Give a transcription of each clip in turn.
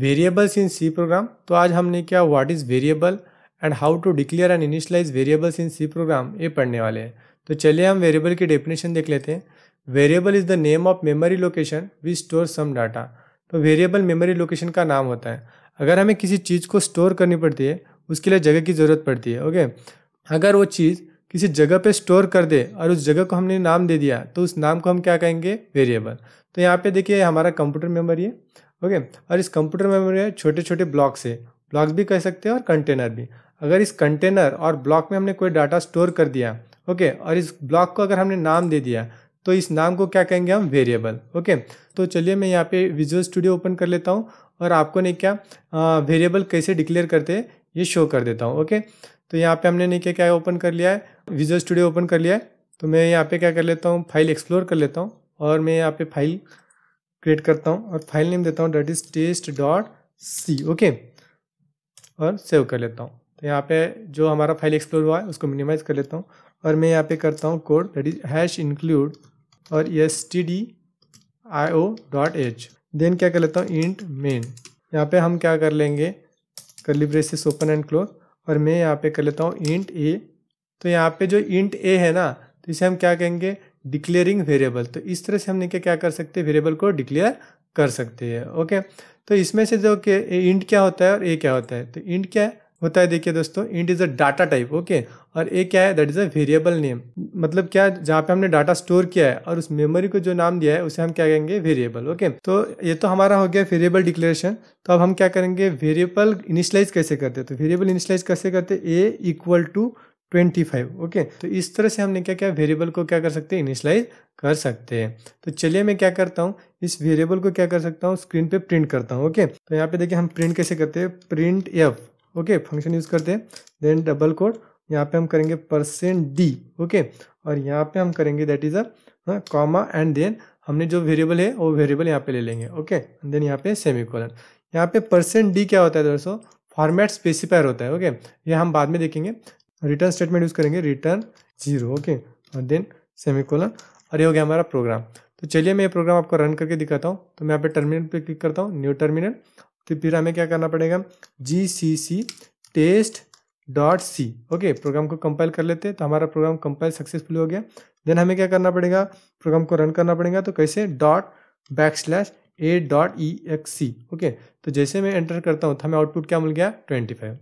Variables in C programme तो आज हमने क्या what is variable and how to declare and initialise variables in C program ये पढ़ने वाले हैं। तो चलिए हम वेरिएबल की डेफिनेशन देख लेते हैं। Variable is the name of memory location we store some data तो वेरिएबल मेमोरी लोकेशन का नाम होता है। अगर हमें किसी चीज़ को स्टोर करनी पड़ती है, उसके लिए जगह की ज़रूरत पड़ती है ओके अगर वो चीज़ किसी जगह पे स्टोर कर दे और उस जगह को हमने नाम दे दिया तो उस नाम को हम क्या कहेंगे? वेरिएबल तो यहाँ पे देखिए, हमारा कंप्यूटर मेमोरी है। ओके? और इस कंप्यूटर मेमोरी में छोटे छोटे ब्लॉक्स है। ब्लॉक्स भी कह सकते हैं और कंटेनर भी। अगर इस कंटेनर और ब्लॉक में हमने कोई डाटा स्टोर कर दिया, ओके? और इस ब्लॉक को अगर हमने नाम दे दिया तो इस नाम को क्या कहेंगे हम? Variable, okay? तो चलिए मैं यहाँ पे विजुअल स्टूडियो ओपन कर लेता हूँ और आपको नहीं क्या वेरिएबल कैसे डिक्लेयर करते हैं, ये शो कर देता हूँ, ओके? तो यहाँ पे हमने नहीं क्या क्या ओपन कर लिया है? विजुअल स्टूडियो ओपन कर लिया है। तो मैं यहाँ पे क्या कर लेता हूँ? फ़ाइल एक्सप्लोर कर लेता हूँ और मैं यहाँ पे फ़ाइल क्रिएट करता हूँ और फ़ाइल नेम देता हूँ that is test dot C okay और सेव कर लेता हूँ। तो यहाँ पे जो हमारा फ़ाइल एक्सप्लोर हुआ है, उसको मिनिमाइज कर लेता हूँ। और मैं यहाँ पे करता हूँ code that is hash include और S T D I O dot H then क्या कर लेता हूँ इंट मेन यहाँ पे हम क्या कर लेंगे curly braces open and close और मैं यहाँ पे कर लेता हूँ इंट ए तो यहाँ पे जो इंट ए है ना तो इसे हम क्या कहेंगे डिक्लेयरिंग वेरिएबल तो इस तरह से हमने क्या क्या कर सकते हैं? वेरिएबल को डिक्लेयर कर सकते हैं ओके तो इसमें से जो कि इंट क्या होता है और ए क्या होता है? तो इंट क्या होता है? देखिए दोस्तों int is a data type okay और ए क्या है? That is a variable name मतलब क्या, जहाँ पे हमने डाटा स्टोर किया है और उस मेमोरी को जो नाम दिया है, उसे हम क्या कहेंगे? वेरिएबल ओके तो ये तो हमारा हो गया वेरिएबल डिक्लेरेशन तो अब हम क्या करेंगे? वेरिएबल इनिशलाइज कैसे करते हैं? तो वेरिएबल इनिशलाइज कैसे करते a equal to twenty five okay तो इस तरह से हमने क्या क्या वेरिएबल को क्या कर सकते हैं? इनिशलाइज कर सकते हैं। तो चलिए मैं क्या करता हूँ? इस वेरिएबल को क्या कर सकता हूँ? स्क्रीन पे प्रिंट करता हूँ ओके तो यहाँ पे देखिए हम प्रिंट कैसे करते हैं? Print f okay function use करते हैं। देन डबल कोड यहाँ पे हम करेंगे परसेंट डी ओके और यहाँ पे हम करेंगे that is a comma and then हमने जो वेरिएबल है, वो वेरिएबल यहाँ पे ले लेंगे ओके एंड देन यहाँ पे सेमी कोलन यहाँ पे परसेंट डी क्या होता है दोस्तों फॉर्मेट स्पेसिफायर होता है ओके ये हम बाद में देखेंगे। रिटर्न स्टेटमेंट यूज़ करेंगे रिटर्न ज़ीरो ओके और देन सेमिकोलन और ये हो गया हमारा प्रोग्राम तो चलिए मैं ये प्रोग्राम आपको रन करके दिखाता हूँ। तो मैं यहाँ पे टर्मिनल पे क्लिक करता हूँ न्यू टर्मिनल तो फिर हमें क्या करना पड़ेगा? G C C test dot C okay program को कंपाइल कर लेते हैं तो हमारा प्रोग्राम कंपाइल सक्सेसफुल हो गया। देन हमें क्या करना पड़ेगा? प्रोग्राम को रन करना पड़ेगा तो कैसे? Dot back slash a dot E X C okay तो जैसे मैं एंटर करता हूँ तो हमें आउटपुट क्या मिल गया? ट्वेंटी फाइव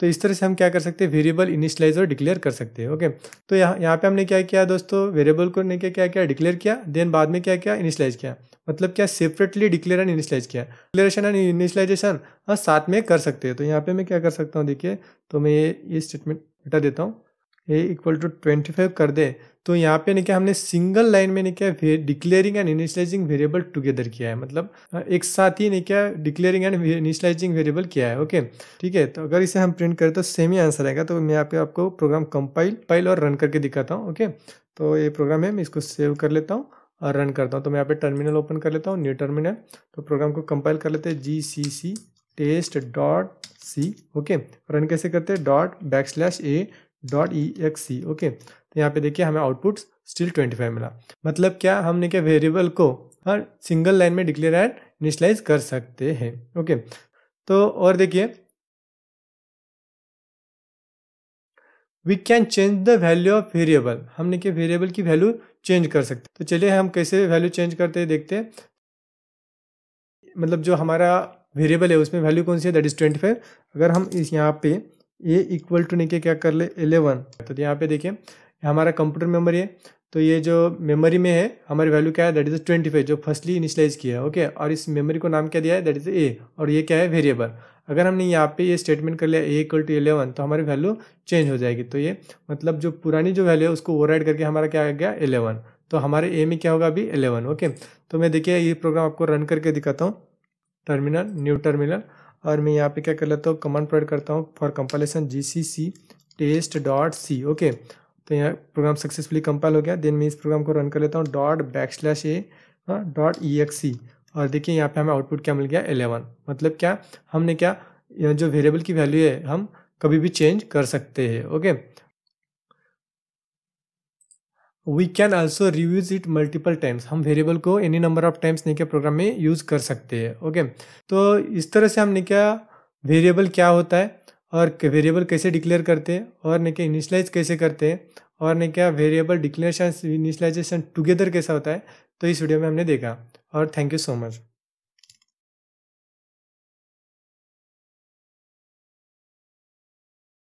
तो इस तरह से हम क्या कर सकते हैं? वेरिएबल इनिशलाइज और डिक्लेयर कर सकते हैं ओके तो यहाँ यहाँ पे हमने क्या किया दोस्तों? वेरिएबल को ने क्या क्या डिक्लेयर किया देन बाद में क्या किया? इनिशलाइज किया। मतलब क्या? सेपरेटली डिक्लेयर एंड इनिशलाइज किया। डिक्लेरेशन एंड इनिशलाइजेशन साथ में कर सकते हैं। तो यहाँ पे मैं क्या कर सकता हूँ? देखिए तो मैं ये ये स्टेटमेंट हटा देता हूँ। A equal to twenty five कर दे तो यहाँ पे नहीं क्या हमने सिंगल लाइन में नहीं क्या declaring and initialising variable together किया है। मतलब एक साथ ही नहीं क्या डिक्लेयरिंग एंड इनिशलाइजिंग वेरिएबल किया है ओके ठीक है तो अगर इसे हम प्रिंट करें तो सेम ही आंसर आएगा। तो मैं यहाँ पे आपको प्रोग्राम कंपाइल पाइल और रन करके दिखाता हूँ ओके तो ये प्रोग्राम है, मैं इसको सेव कर लेता हूँ और रन करता हूँ। तो मैं यहाँ पे टर्मिनल ओपन कर लेता हूँ न्यू टर्मिनल तो प्रोग्राम को कंपाइल कर लेते हैं G C C test dot C okay run कैसे करते हैं? Dot back slash a dot E X C okay तो यहाँ पे देखिए हमें आउटपुट स्टिल ट्वेंटी फाइव मिला। मतलब क्या हमने क्या वेरिएबल को हर सिंगल लाइन में डिक्लेयर एंड इनिशलाइज कर सकते हैं ओके तो और देखिए we can change the value of variable हमने क्या वेरिएबल की वैल्यू चेंज कर सकते तो चलिए हम कैसे वैल्यू चेंज करते हैं, देखते हैं। मतलब जो हमारा वेरिएबल है, उसमें वैल्यू कौन सी है? दैट इज़ ट्वेंटी फाइव अगर हम इस यहाँ पे ए इक्वल टू नहीं क्या कर ले? एलेवन तो यहाँ पे देखिए हमारा कंप्यूटर मेमोरी है तो ये जो मेमोरी में है, हमारी वैल्यू क्या है? दैट इज़ ट्वेंटी फाइव जो फर्स्टली इनिशलाइज किया है ओके और इस मेमोरी को नाम क्या दिया है? दैट इज़ ए और ये क्या है? वेरिएबल अगर हमने यहाँ पे ये स्टेटमेंट कर लिया ए इक्वल टू एलेवन तो हमारी वैल्यू चेंज हो जाएगी। तो ये मतलब जो पुरानी जो वैल्यू है, उसको ओवर करके हमारा क्या आ गया? एलेवन तो हमारे ए में क्या होगा अभी? एलेवन ओके तो मैं देखिए ये प्रोग्राम आपको रन करके दिखाता हूँ। टर्मिनल न्यू टर्मिनल और मैं यहाँ पे क्या कर लेता हूँ कमांड प्रोवाइड करता हूँ for compilation G C C test dot C okay तो यहाँ प्रोग्राम सक्सेसफुली कंपाइल हो गया। देन मैं इस प्रोग्राम को रन कर लेता हूँ dot back slash a dot E X C और देखिए यहाँ पे हमें आउटपुट क्या मिल गया? एलेवन मतलब क्या? हमने क्या? जो वेरिएबल की वैल्यू है, हम कभी भी चेंज कर सकते हैं okay we can also reuse it multiple times हम वेरिएबल को एनी नंबर ऑफ़ टाइम्स नहीं क्या प्रोग्राम में यूज़ कर सकते हैं ओके तो इस तरह से हमने क्या वेरिएबल क्या होता है और वेरिएबल कैसे डिक्लेयर करते हैं और नहीं क्या इनिशलाइज कैसे करते हैं और नहीं क्या वेरिएबल डिक्लेरेशन इनिशलाइजेशन टुगेदर कैसा होता है तो इस वीडियो में हमने देखा। और थैंक यू सो मच